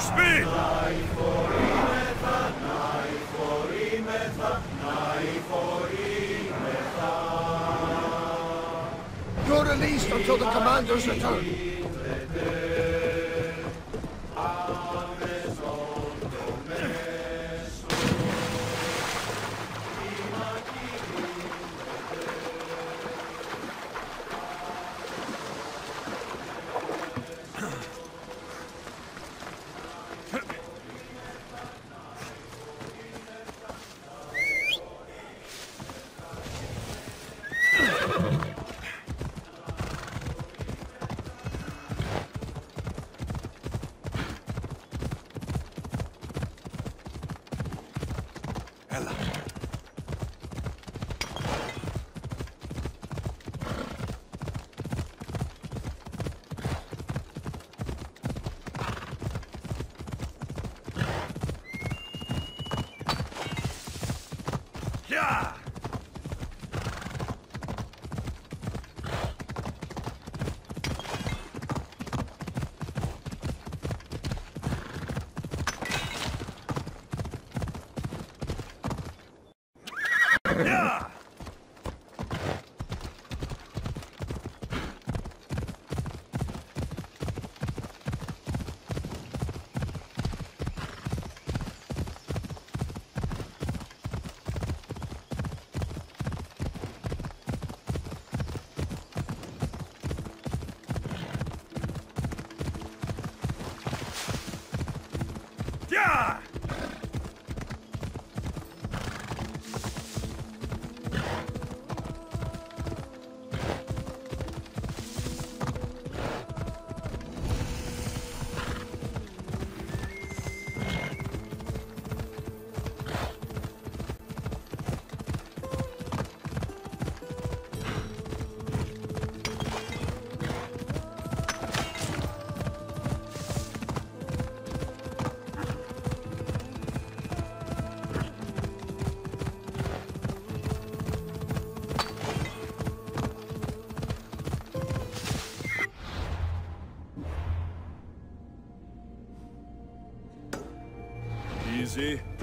speed! You're released until the commander's return. Yeah! 七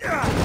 Yeah!